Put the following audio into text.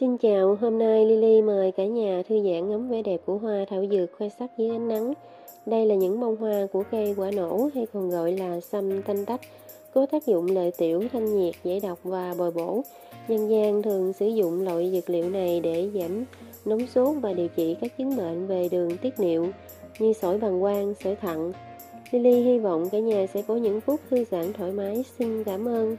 Xin chào, hôm nay Lily mời cả nhà thư giãn ngắm vẻ đẹp của hoa thảo dược khoe sắc dưới ánh nắng. Đây là những bông hoa của cây quả nổ hay còn gọi là sâm thanh tách, có tác dụng lợi tiểu, thanh nhiệt, giải độc và bồi bổ. Dân gian thường sử dụng loại dược liệu này để giảm nóng sốt và điều trị các chứng bệnh về đường tiết niệu như sỏi bàng quang, sỏi thận. Lily hy vọng cả nhà sẽ có những phút thư giãn thoải mái. Xin cảm ơn.